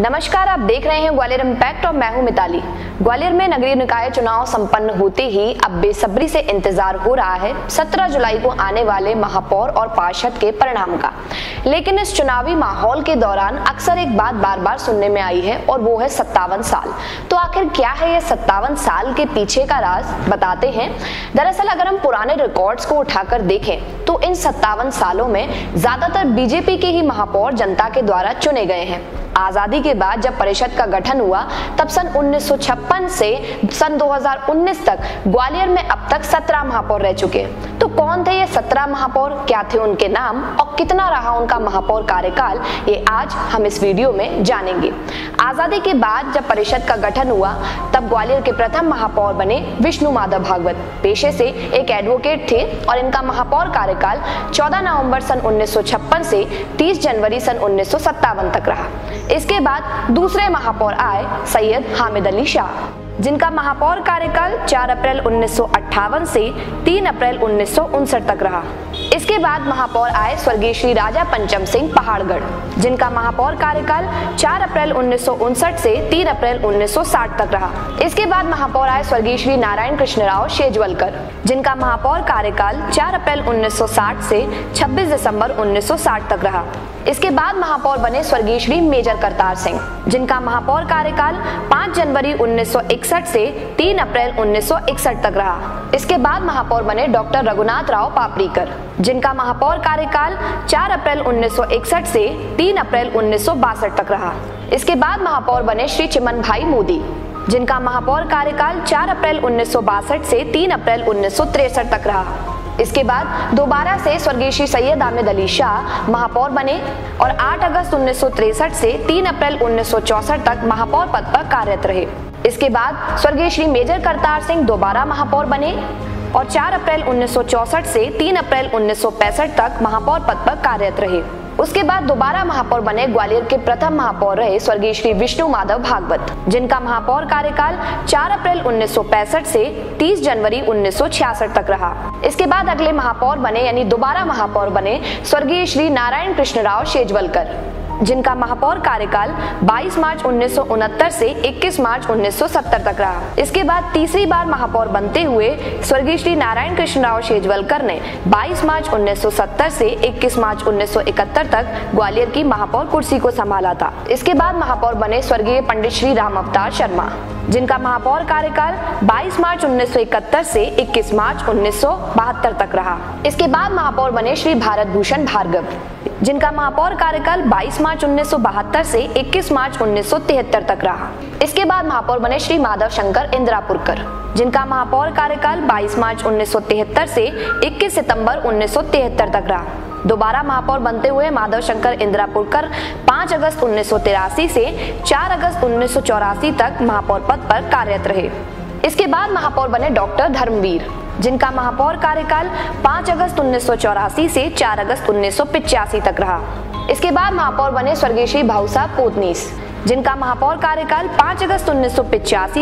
नमस्कार, आप देख रहे हैं ग्वालियर इम्पैक्ट और मैं हूँ मिताली। ग्वालियर में नगरीय निकाय चुनाव संपन्न होते ही अब बेसब्री से इंतज़ार हो रहा है 17 जुलाई को आने वाले महापौर और पार्षद के परिणाम का। लेकिन इस चुनावी माहौल के दौरान अक्सर एक बात बार बार सुनने में आई है और वो है सत्तावन साल। तो आखिर क्या है ये सत्तावन साल के पीछे का राज, बताते हैं। दरअसल अगर हम पुराने रिकॉर्ड्स को उठाकर देखें तो इन सत्तावन सालों में ज़्यादातर बीजेपी के ही महापौर जनता के द्वारा चुने गए हैं। आज़ादी के बाद जब परिषद का गठन हुआ, तब सन 1956 से सन 2019 तक ग्वालियर में अब तक 17 महापौर रह चुके। तो कौन थे ये 17 महापौर? क्या थे उनके नाम? और कितना रहा उनका महापौर कार्यकाल? ये आज हम इस वीडियो में जानेंगे। आज़ादी के बाद जब परिषद का गठन हुआ, तब ग्वालियर के प्रथम महापौर बने विष्णु माधव भागवत। पेशे से एक एडवोकेट थे और इनका महापौर कार्यकाल 14 नवंबर सन 1956 से 30 जनवरी सन उन्नीस सौ सत्तावन तक रहा। इसके बाद दूसरे महापौर आए सैयद हामिद अली शाह। जिनका महापौर कार्यकाल 4 अप्रैल उन्नीस से 3 अप्रैल उन्नीस सौ उनसठ तक रहा। इसके बाद महापौर आए स्वर्गीय श्री राजा पंचम सिंह पहाड़गढ़, जिनका महापौर कार्यकाल 4 अप्रैल उन्नीस से 3 अप्रैल 1960 तक रहा। इसके बाद महापौर आए स्वर्गीय श्री नारायण कृष्ण राव शेजवलकर, जिनका महापौर कार्यकाल 4 अप्रैल 1960 से 26 दिसंबर 1960 तक रहा। इसके बाद महापौर बने स्वर्गीय श्री मेजर करतार सिंह, जिनका महापौर कार्यकाल 5 जनवरी 1961 से 3 अप्रैल 1961 तक रहा। इसके बाद महापौर बने डॉक्टर रघुनाथ राव पापरीकर जिनका महापौर कार्यकाल 4 अप्रैल 1961 से 3 अप्रैल उन्नीस सौ बासठ तक रहा। इसके बाद महापौर बने श्री चिमन भाई मोदी, जिनका महापौर कार्यकाल 4 अप्रैल उन्नीस से 3 अप्रैल उन्नीस तक रहा। इसके बाद दोबारा से स्वर्गीय श्री सैयद आमिद अली शाह महापौर बने और 8 अगस्त उन्नीस से 3 अप्रैल उन्नीस तक महापौर पद पर कार्यरत रहे। इसके बाद स्वर्गीय श्री मेजर करतार सिंह दोबारा महापौर बने और 4 अप्रैल उन्नीस से 3 अप्रैल उन्नीस सौ पैंसठ तक महापौर पद पर कार्यरत रहे। उसके बाद दोबारा महापौर बने ग्वालियर के प्रथम महापौर रहे स्वर्गीय श्री विष्णु माधव भागवत, जिनका महापौर कार्यकाल 4 अप्रैल 1965 से 30 जनवरी 1966 तक रहा। इसके बाद अगले महापौर बने यानी दोबारा महापौर बने स्वर्गीय श्री नारायण कृष्ण राव शेजवलकर। जिनका महापौर कार्यकाल 22 मार्च उन्नीस से 21 मार्च 1970 तक रहा। इसके बाद तीसरी बार महापौर बनते हुए स्वर्गीय श्री नारायण कृष्ण राव शेजवलकर ने 22 मार्च 1970 से 21 मार्च 1971 तक ग्वालियर की महापौर कुर्सी को संभाला था। इसके बाद महापौर बने स्वर्गीय पंडित श्री राम अवतार शर्मा। जिनका महापौर कार्यकाल 22 मार्च 1971 से 21 मार्च उन्नीस सौ बहत्तर तक रहा। इसके बाद महापौर बने श्री भारत भूषण भार्गव, जिनका महापौर कार्यकाल 22 मार्च उन्नीस से 21 मार्च 1973 तक रहा। इसके बाद महापौर बने श्री माधव शंकर इंदिरापुरकर, जिनका महापौर कार्यकाल 22 मार्च 1973 से 21 सितंबर 1973 तक रहा। दोबारा महापौर बनते हुए माधव शंकर इंदिरापुरकर 5 अगस्त उन्नीस सौ तिरासी से 4 अगस्त उन्नीस सौ चौरासी तक महापौर पद पर कार्यरत रहे। इसके बाद महापौर बने डॉक्टर धर्मवीर, जिनका महापौर कार्यकाल 5 अगस्त उन्नीस से 4 अगस्त उन्नीस तक रहा। इसके बाद महापौर बने स्वर्गीय श्री भाऊ साहब पोतनीस, जिनका महापौर कार्यकाल 5 अगस्त उन्नीस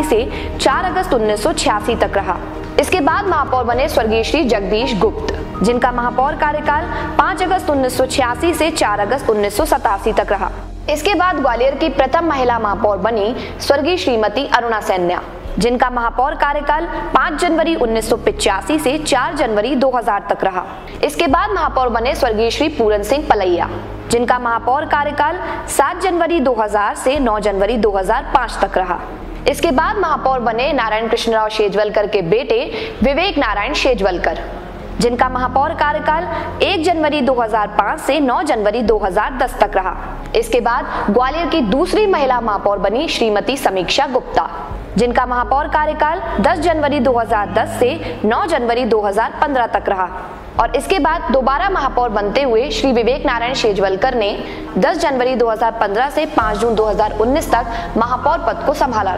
से 4 अगस्त उन्नीस सौ छियासी तक रहा। इसके बाद महापौर बने स्वर्गीय श्री जगदीश गुप्त। जिनका महापौर कार्यकाल 5 अगस्त उन्नीस से 4 अगस्त उन्नीस सौ सतासी तक रहा। इसके बाद ग्वालियर की प्रथम महिला महापौर बनी स्वर्गीय श्रीमती अरुणा सैन्या, जिनका महापौर कार्यकाल 5 जनवरी उन्नीस से 4 जनवरी 2000 तक रहा। इसके बाद महापौर बने स्वर्गीय श्री पूरन सिंह पलैया, जिनका महापौर कार्यकाल 7 जनवरी 2000 से 9 जनवरी 2005 तक रहा। इसके बाद महापौर बने नारायण कृष्णराव शेजवलकर के बेटे विवेक नारायण शेजवलकर। जिनका महापौर कार्यकाल 1 जनवरी 2005 से 9 जनवरी 2010 तक रहा। इसके बाद ग्वालियर की दूसरी महिला महापौर बनी श्रीमती समीक्षा गुप्ता, जिनका महापौर कार्यकाल 10 जनवरी 2010 से 9 जनवरी 2015 तक रहा। और इसके बाद दोबारा महापौर बनते हुए श्री विवेक नारायण शेजवलकर ने 10 जनवरी 2015 से 5 जून 2019 तक महापौर पद को संभाला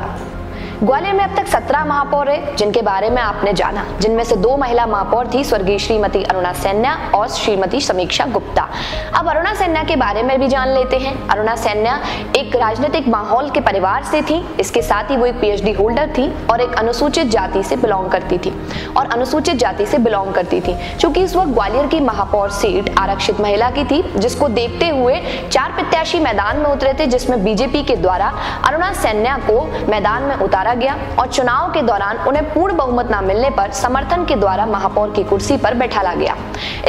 ग्वालियर में अब तक सत्रह महापौर है जिनके बारे में आपने जाना। जिनमें से दो महिला महापौर थी, स्वर्गीय श्रीमती अरुणा सैन्या और श्रीमती समीक्षा गुप्ता। अब अरुणा सैन्या के बारे में भी जान लेते हैं। अरुणा सैन्या एक राजनीतिक माहौल के परिवार से थी। इसके साथ ही वो एक पीएचडी होल्डर थी और एक अनुसूचित जाति से बिलोंग करती थी। और अनुसूचित जाति से बिलोंग करती थी। चूँकि इस वक्त ग्वालियर की महापौर सीट आरक्षित महिला की थी, जिसको देखते हुए चार प्रत्याशी मैदान में उतरे थे, जिसमें बीजेपी के द्वारा अरुणा सैन्या को मैदान में उतारा गया और चुनाव के दौरान उन्हें पूर्ण बहुमत न मिलने पर समर्थन के द्वारा महापौर की कुर्सी पर बैठा ला गया।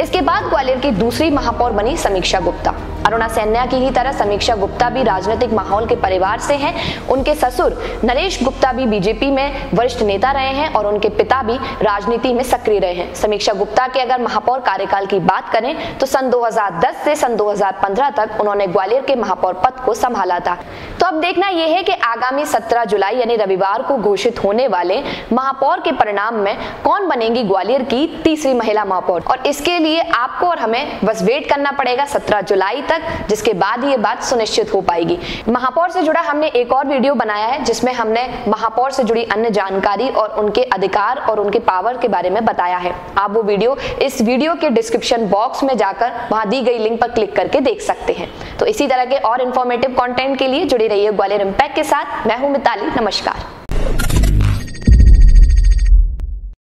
इसके बाद ग्वालियर की दूसरी महापौर बनी समीक्षा गुप्ता। अरुणा सैन्या की ही तरह समीक्षा गुप्ता भी राजनीतिक माहौल के परिवार से हैं। उनके ससुर नरेश गुप्ता भी बीजेपी में वरिष्ठ नेता रहे हैं और उनके पिता भी राजनीति में सक्रिय रहे हैं। समीक्षा गुप्ता के अगर महापौर कार्यकाल की बात करें तो सन 2010 से सन 2015 तक उन्होंने ग्वालियर के महापौर पद को संभाला था। तो अब देखना यह है कि आगामी 17 जुलाई यानी रविवार को घोषित होने वाले महापौर के परिणाम में कौन बनेगी ग्वालियर की तीसरी महिला महापौर? और इसके लिए आपको और हमें बस वेट करना पड़ेगा सत्रह जुलाई तक। जिसके बाद ये बात सुनिश्चित हो पाएगी। महापौर से जुड़ा हमने एक और वीडियो बनाया है, जिसमें हमने महापौर से जुड़ी अन्य जानकारी और उनके अधिकार और उनके पावर के बारे में बताया है। आप वो वीडियो इस वीडियो के डिस्क्रिप्शन बॉक्स में जाकर वहाँ दी गई लिंक पर क्लिक करके देख सकते हैं। तो इसी तरह के और इन्फॉर्मेटिव कंटेंट के लिए जुड़े रहिए ग्वालियर इम्पैक्ट के साथ। मैं हूँ मिताली। नमस्कार।